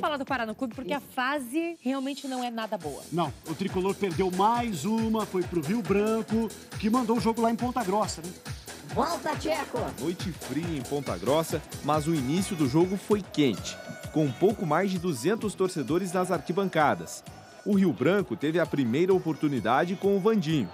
falar do Paraná Clube porque a fase realmente não é nada boa. Não, o tricolor perdeu mais uma, foi pro Rio Branco, que mandou o jogo lá em Ponta Grossa, né? Volta, Tcheco! Noite fria em Ponta Grossa, mas o início do jogo foi quente, com um pouco mais de 200 torcedores nas arquibancadas. O Rio Branco teve a primeira oportunidade com o Vandinho.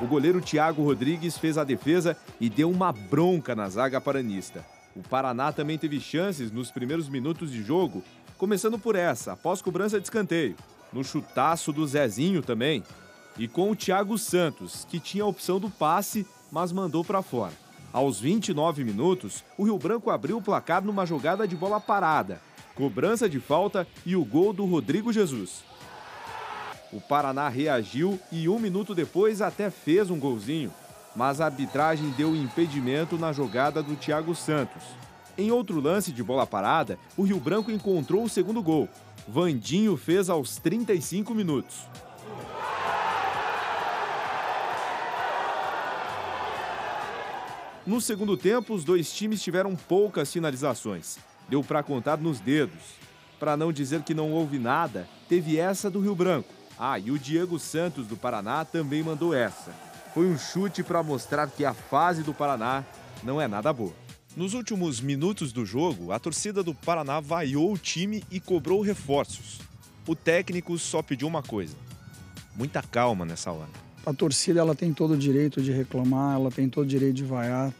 O goleiro Thiago Rodrigues fez a defesa e deu uma bronca na zaga paranista. O Paraná também teve chances nos primeiros minutos de jogo, começando por essa, após cobrança de escanteio. No chutaço do Zezinho também. E com o Thiago Santos, que tinha a opção do passe, mas mandou para fora. Aos 29 minutos, o Rio Branco abriu o placar numa jogada de bola parada, cobrança de falta e o gol do Rodrigo Jesus. O Paraná reagiu e um minuto depois até fez um golzinho, mas a arbitragem deu impedimento na jogada do Thiago Santos. Em outro lance de bola parada, o Rio Branco encontrou o segundo gol. Vandinho fez aos 35 minutos. No segundo tempo, os dois times tiveram poucas finalizações. Deu para contar nos dedos. Para não dizer que não houve nada, teve essa do Rio Branco. Ah, e o Diego Santos do Paraná também mandou essa foi um chute para mostrar que a fase do Paraná não é nada boa. Nos últimos minutos do jogo, a torcida do Paraná vaiou o time e cobrou reforços. O técnico só pediu uma coisa: muita calma nessa hora. A torcida ela tem todo o direito de reclamar, ela tem todo o direito de vaiar,